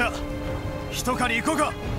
じゃ一狩り行こうか。